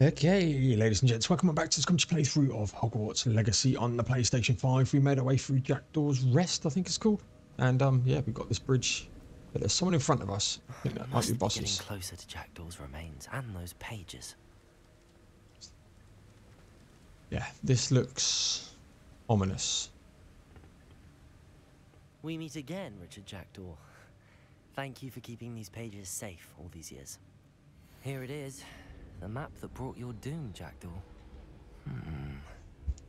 Okay, ladies and gents, welcome back to this country playthrough of Hogwarts Legacy on the PlayStation 5. We made our way through Jackdaw's Rest, I think it's called. And um, yeah, we've got this bridge, but there's someone in front of us. I think that might be bosses. getting closer to Jackdaw's remains and those pages. Yeah, this looks ominous. We meet again, Richard Jackdaw. Thank you for keeping these pages safe all these years. Here it is, the map that brought your doom, Jackdaw. Hmm.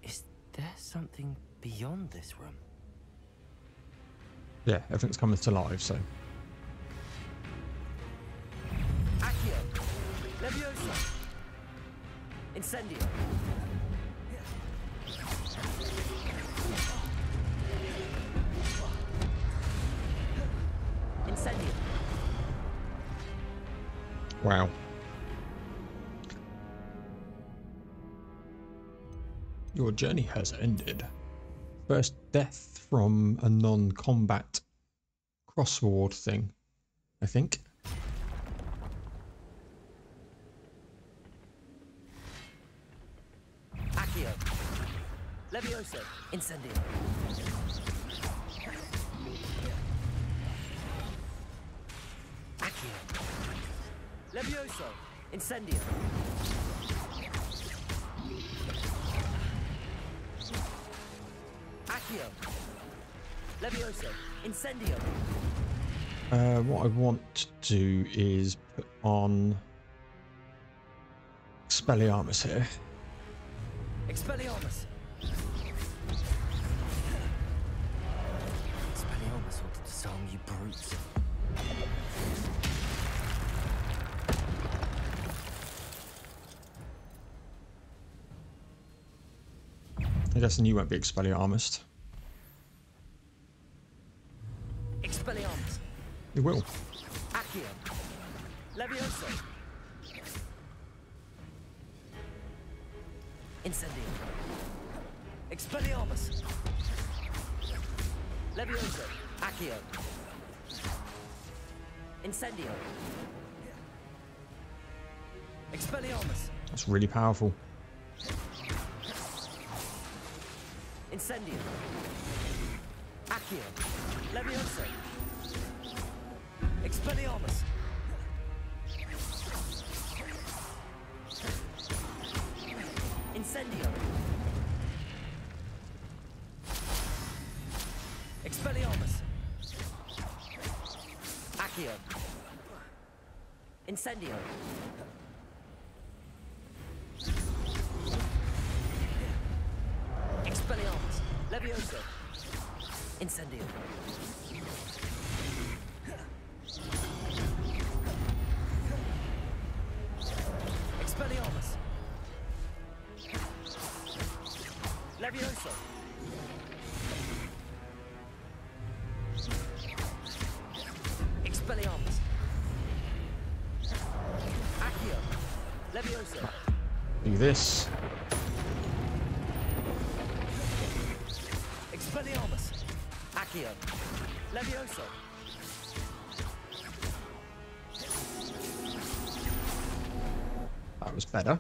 Is there something beyond this room? Yeah, everything's coming to life, so. Accio! Leviosa! Incendio! Incendio! Wow. Your journey has ended. First death from a non-combat crossword thing, I think. Accio! Levioso! Incendio! Do is put on Expelliarmus here. Expelliarmus! Expelliarmus wanted to disarm you brutes. I guess then you won't be Expelliarmus. Expelliarmus! You will. Accio! Levioso! Incendio! Expelliarmus! Levioso! Accio! Incendio! Expelliarmus! That's really powerful. Incendio! Accio! Levioso! Expelliarmus! Incendio! Expelliarmus! Accio! Incendio! Expelliarmus! Accio! Levioso! That was better.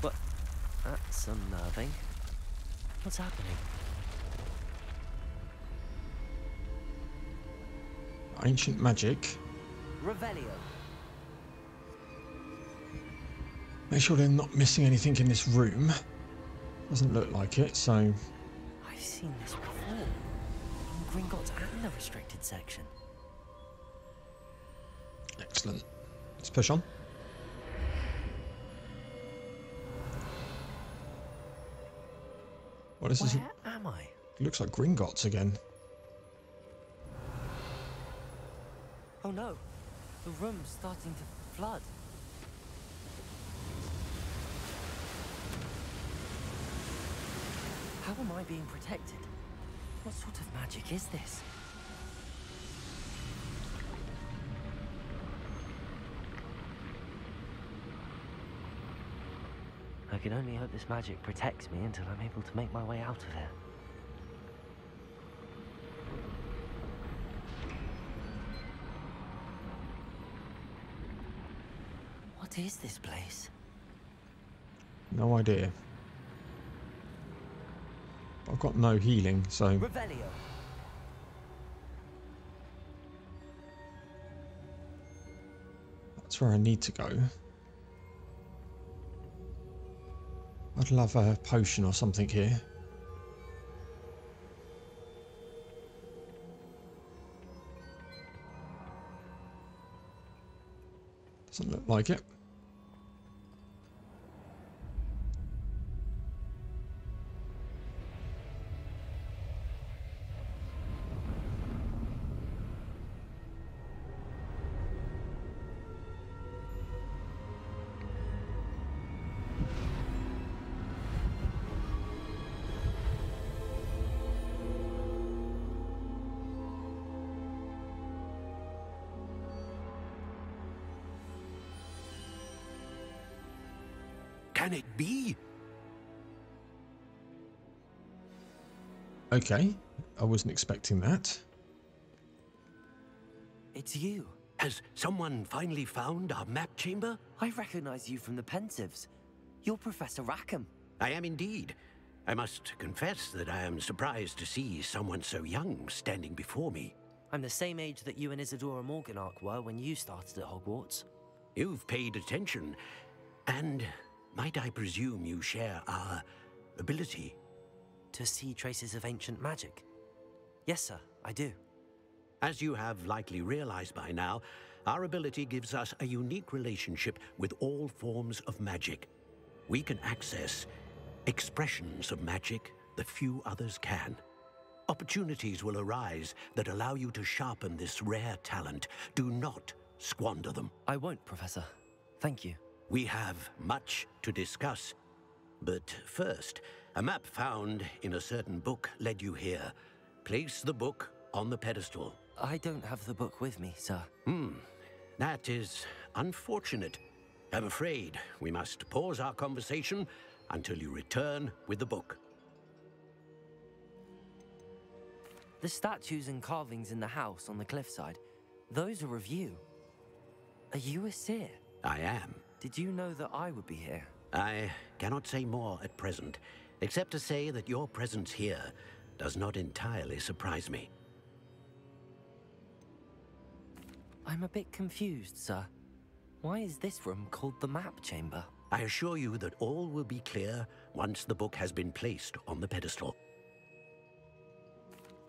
What? That's unnerving. What's happening? Ancient magic. Revelio. Make sure they're not missing anything in this room. Doesn't look like it, so I've seen this before. In Gringotts and the restricted section. excellent. Let's push on. What is this? Where am I? It looks like Gringotts again. Oh no. The room's starting to flood. How am I being protected? What sort of magic is this? I can only hope this magic protects me until I'm able to make my way out of here. What is this place? No idea. I've got no healing, so Revelio. that's where I need to go. I'd love a potion or something here. Doesn't look like it. Okay, I wasn't expecting that. It's you. Has someone finally found our map chamber? I recognize you from the Pensieves. You're Professor Rackham. I am indeed. I must confess that I am surprised to see someone so young standing before me. I'm the same age that you and Isidora Morganach were when you started at Hogwarts. You've paid attention, and might I presume you share our ability? To see traces of ancient magic? Yes, sir, I do. As you have likely realized by now, our ability gives us a unique relationship with all forms of magic. We can access expressions of magic that few others can. Opportunities will arise that allow you to sharpen this rare talent. Do not squander them. I won't, Professor. Thank you. We have much to discuss. But first, a map found in a certain book led you here. Place the book on the pedestal. I don't have the book with me, sir. Hmm, that is unfortunate. I'm afraid we must pause our conversation until you return with the book. The statues and carvings in the house on the cliffside, those are of you. Are you a seer? I am. Did you know that I would be here? I cannot say more at present, except to say that your presence here does not entirely surprise me. I'm a bit confused, sir. Why is this room called the map chamber? I assure you that all will be clear once the book has been placed on the pedestal.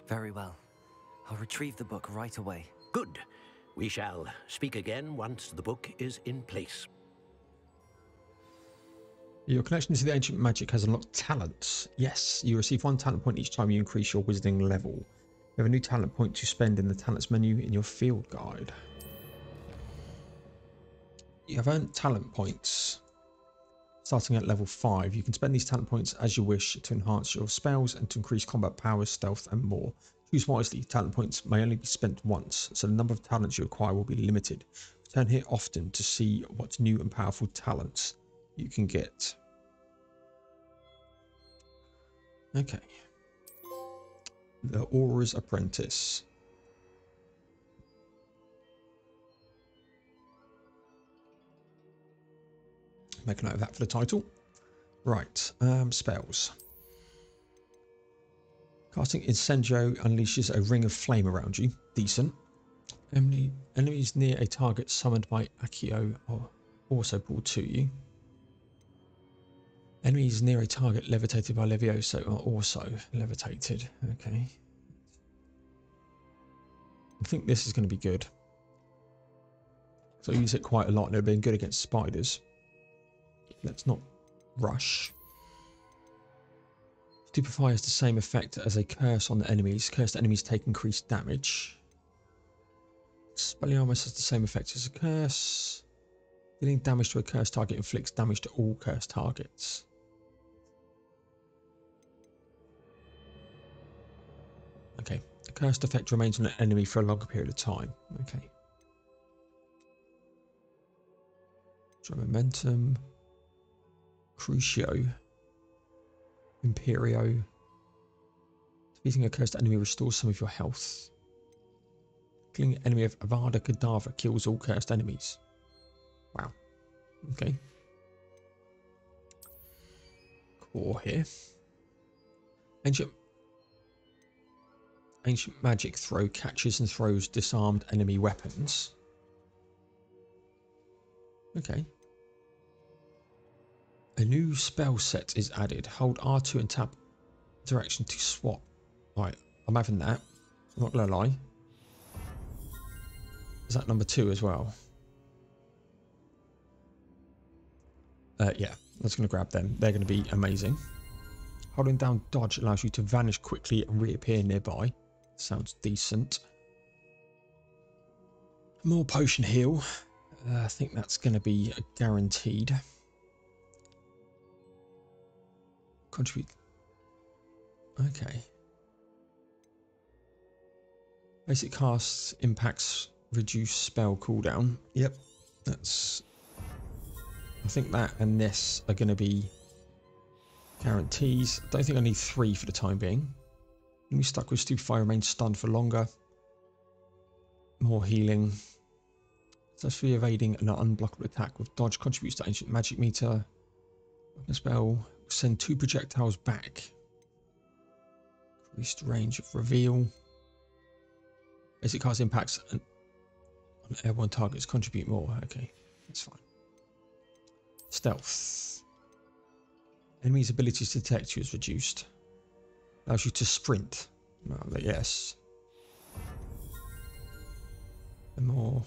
Very well. I'll retrieve the book right away. Good. We shall speak again once the book is in place. Your connection to the ancient magic has unlocked talents. Yes, you receive one talent point each time you increase your wizarding level. You have a new talent point to spend in the talents menu in your field guide. You have earned talent points. Starting at level 5, you can spend these talent points as you wish to enhance your spells and to increase combat powers, stealth, and more. Choose wisely, talent points may only be spent once, so the number of talents you acquire will be limited. Return here often to see what new and powerful talents you can get. Okay. The Auror's Apprentice. Make a note of that for the title. Right, um, spells. Casting Incendio unleashes a ring of flame around you. Decent. Enemy, enemies near a target summoned by Accio are also pulled to you. Enemies near a target levitated by Levioso are also levitated. Okay. I think this is going to be good. So I use it quite a lot it's been good against spiders. Let's not rush. Stupefy has the same effect as a curse on the enemies. Cursed enemies take increased damage. Expelliarmus has the same effect as a curse. Dealing damage to a cursed target inflicts damage to all cursed targets. Okay. The cursed effect remains on an enemy for a longer period of time. Okay. Try momentum. Crucio. Imperio. Defeating a cursed enemy restores some of your health. Killing enemy of Avada Kedavra kills all cursed enemies. Wow. Okay. Core here. Ancient Ancient magic throw catches and throws disarmed enemy weapons. Okay. A new spell set is added. Hold R2 and tap direction to swap. Right, I'm having that. I'm not gonna lie. Is that number two as well? Uh, yeah, that's gonna grab them. They're gonna be amazing. Holding down dodge allows you to vanish quickly and reappear nearby. Sounds decent. More potion heal. Uh, I think that's going to be a guaranteed. Contribute. Okay. Basic casts impacts reduce spell cooldown. Yep, that's. I think that and this are going to be guarantees. I don't think I need three for the time being. Enemy stuck with Stupefy remains stunned for longer. More healing. Successfully evading an unblockable attack with dodge contributes to ancient magic meter. Spell send two projectiles back. Increased range of reveal. Basic cast impacts on airborne targets contribute more. Okay, that's fine. Stealth. Enemy's ability to detect you is reduced. Allows you to sprint. Well, yes. The more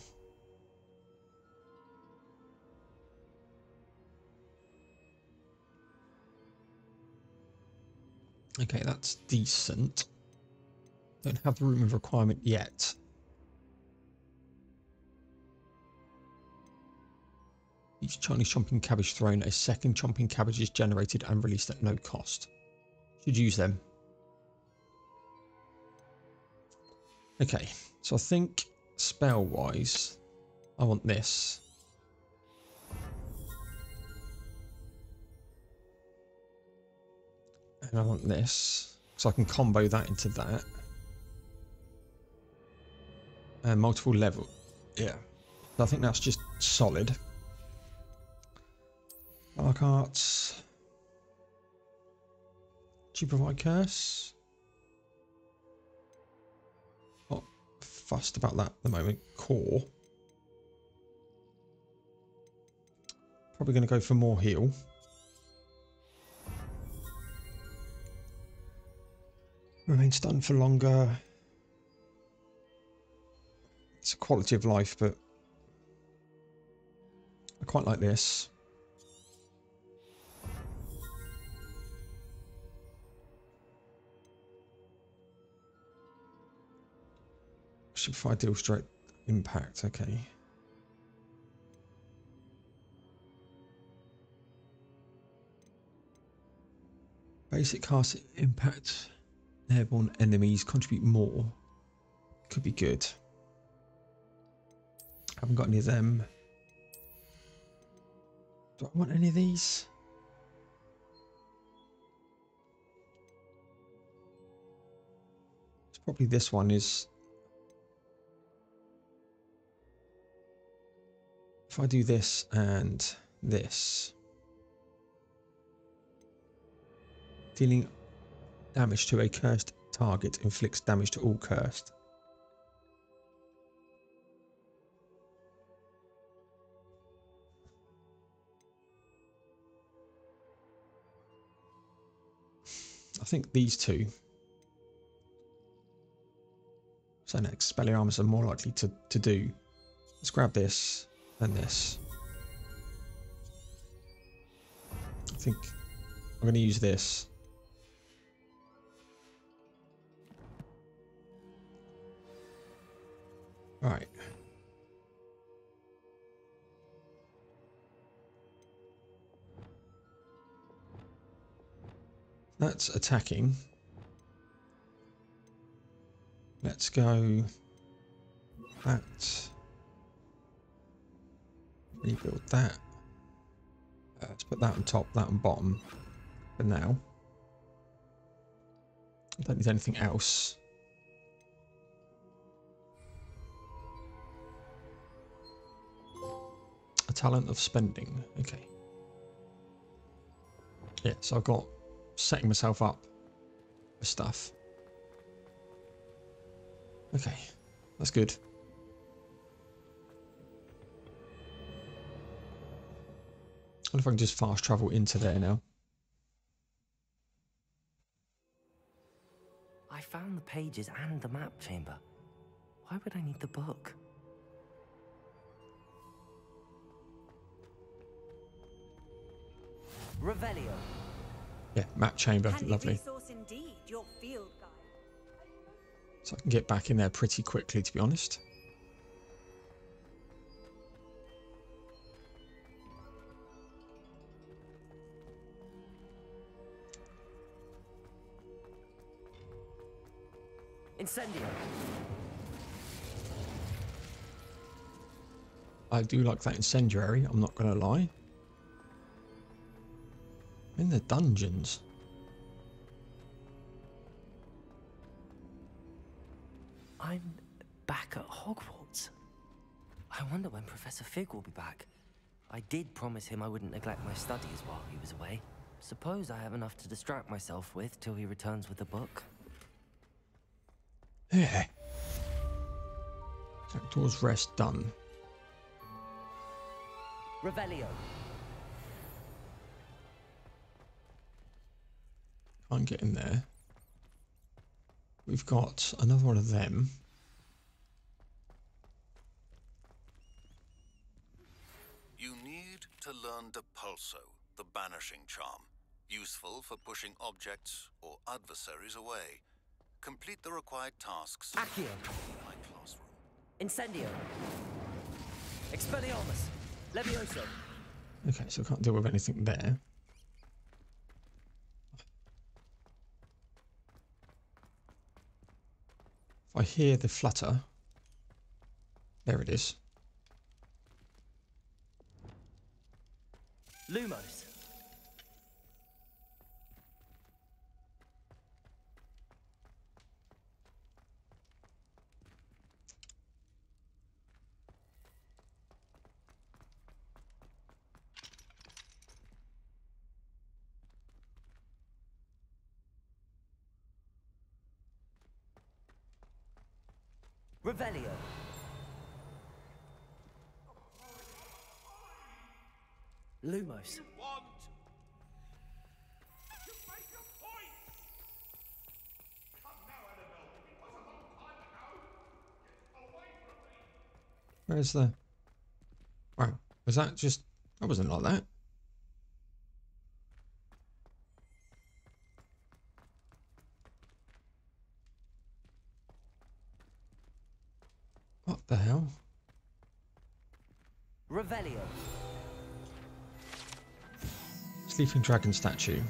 Okay, that's decent. Don't have the room of requirement yet. Each Chinese chomping cabbage thrown, a second chomping cabbage is generated and released at no cost. Should use them. Okay, so I think spell-wise, I want this. And I want this, so I can combo that into that. And multiple level, yeah. I think that's just solid. Dark Arts. Do you provide curse? Fussed about that at the moment. Core. Probably going to go for more heal. Remain stunned for longer. It's a quality of life, but I quite like this. Simplify deal straight impact, okay. Basic cast impact airborne enemies contribute more. Could be good. Haven't got any of them. Do I want any of these? It's probably this one is If I do this and this, dealing damage to a cursed target inflicts damage to all cursed. I think these two. So next, Expelliarmus are more likely to, to do. Let's grab this than this. I think I'm going to use this. Right. That's attacking. Let's go that rebuild that. Uh, let's put that on top, that on bottom for now. I don't need anything else. A talent of spending. Okay. Yeah, so I've got setting myself up for stuff. Okay, that's good. Wonder if I can just fast travel into there now. I found the pages and the map chamber. Why would I need the book? Revelio. Yeah, map chamber, Handy lovely. indeed, your field guide. So I can get back in there pretty quickly, to be honest. Incendio. I do like that incendiary, I'm not going to lie. In the dungeons. I'm back at Hogwarts. I wonder when Professor Fig will be back. I did promise him I wouldn't neglect my studies while he was away. Suppose I have enough to distract myself with till he returns with the book. Yeah. Jackdaw's rest done. Revelio. Can't get in there. We've got another one of them. You need to learn Depulso, the banishing charm. Useful for pushing objects or adversaries away. Complete the required tasks Accio. my classroom. Incendio. Expelliarmus. Levioso. Okay, so I can't deal with anything there. If I hear the flutter, there it is. Lumos. Revelio. Lumos. Where's the... Wow, was that just... That wasn't like that. Sleeping dragon statue.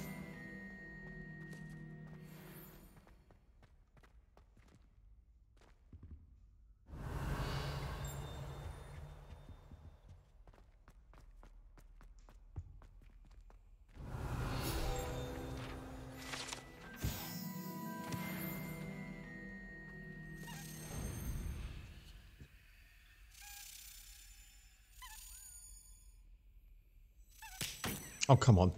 Oh, come on.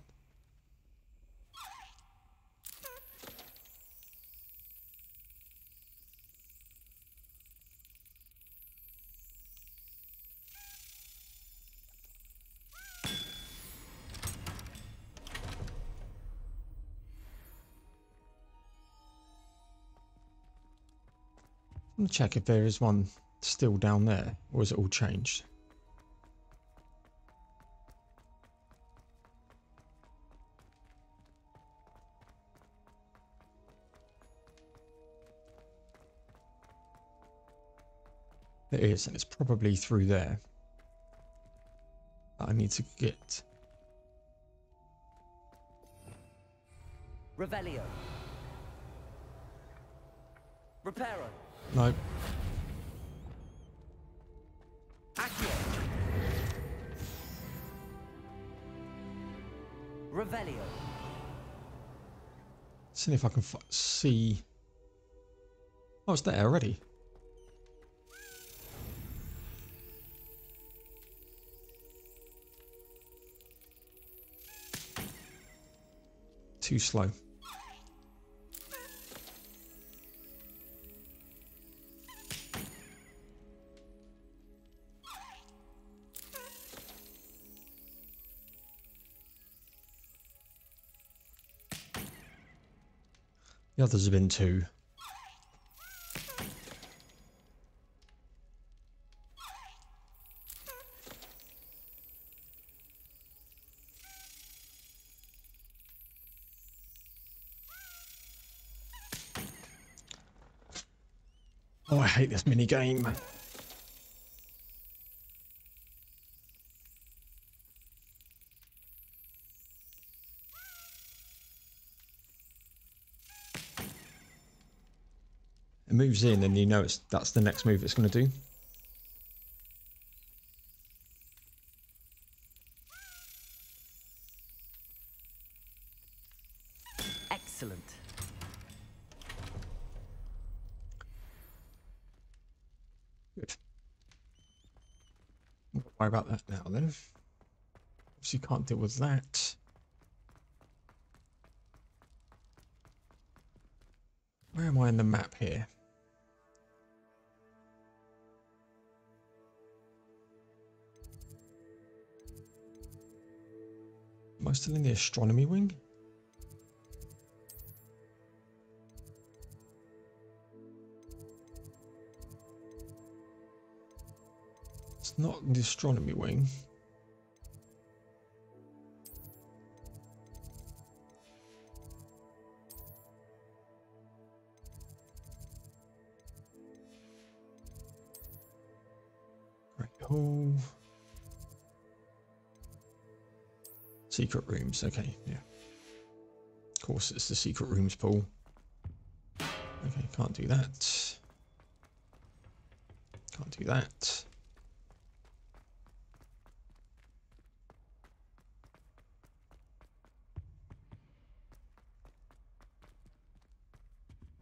I'm gonna check if there is one still down there, or is it all changed? It is, and it's probably through there. I need to get. Revelio. Reparo. Nope. Revelio. See if I can see. Oh, it's there already. Too slow. The others have been two. Oh, I hate this mini game. Moves in and you know it's that's the next move it's going to do. Excellent. Good. Don't worry about that now then. Obviously can't deal with that. Where am I in the map here? Am I still in the astronomy wing? It's not the astronomy wing. Secret rooms, okay, yeah. Of course it's the secret rooms pool. Okay, can't do that. Can't do that.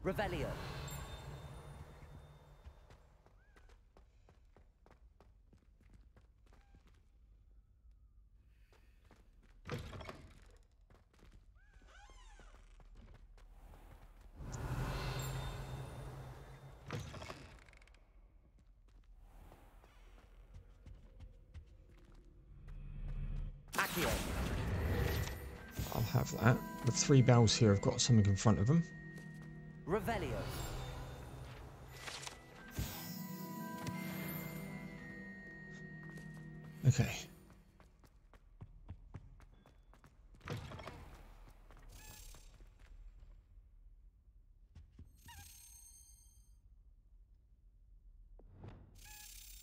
Revelio. Accio. I'll have that. The three bells here have got something in front of them. Revelio. Okay.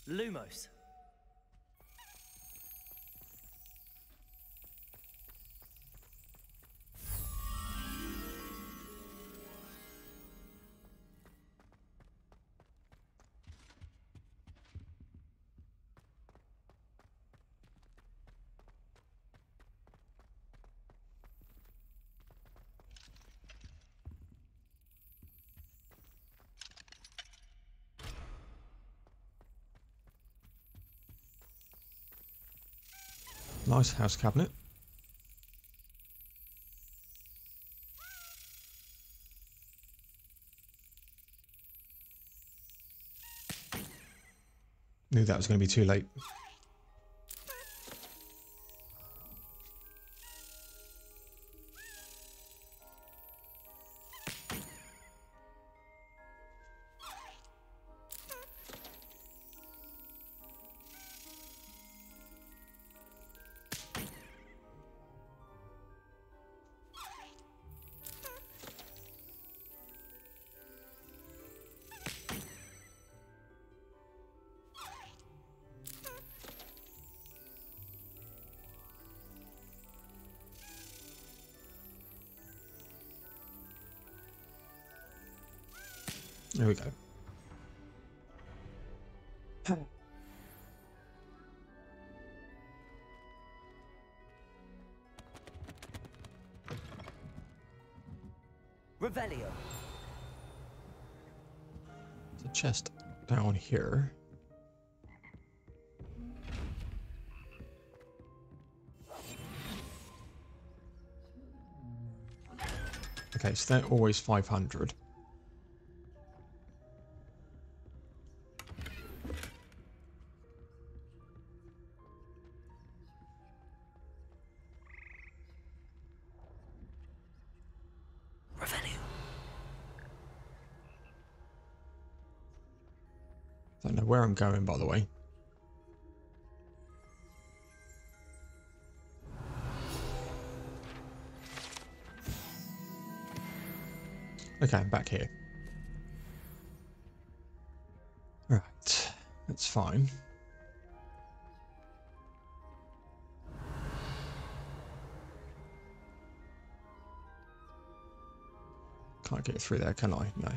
Lumos. Nice house cabinet. Knew that was going to be too late. There we go. Revelio. A chest down here. Okay, so they're always 500. I'm going, by the way. Okay, I'm back here. Right, that's fine. Can't get through there, can I? No.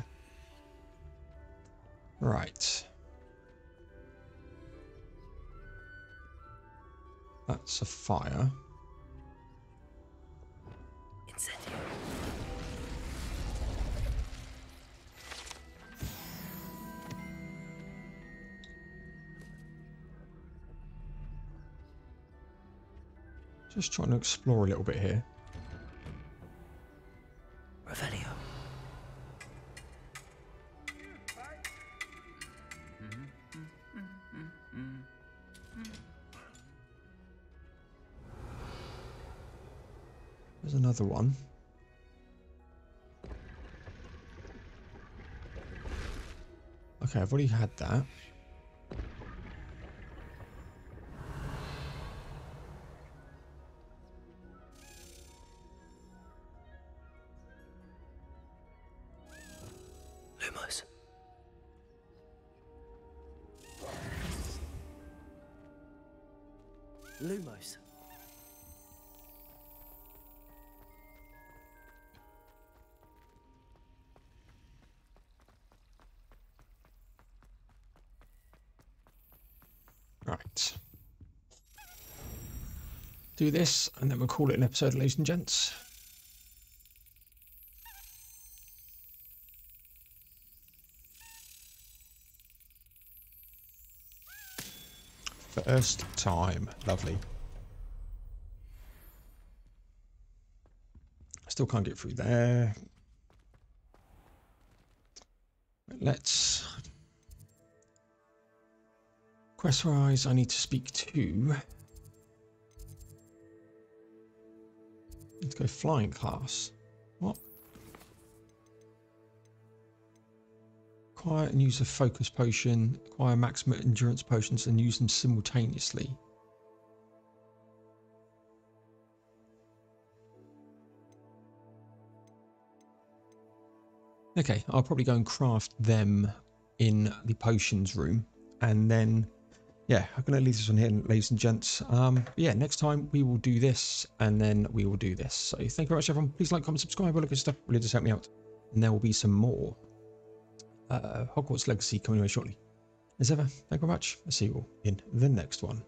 Right. That's a fire. Just trying to explore a little bit here. Another one. Okay, I've already had that. Lumos. Lumos. Do this, and then we'll call it an episode, ladies and gents. First time. Lovely. Still can't get through there. Let's Quest wise, I need to speak to. Let's go flying class. What? Acquire and use a focus potion. Acquire maximum endurance potions and use them simultaneously. Okay, I'll probably go and craft them in the potions room and then yeah, I'm going to leave this one here, ladies and gents. Um, yeah, next time we will do this, and then we will do this. So thank you very much, everyone. Please like, comment, subscribe, all that good stuff. Really does help me out. And there will be some more uh, Hogwarts Legacy coming away shortly. As ever, thank you very much. I'll see you all in the next one.